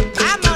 I'm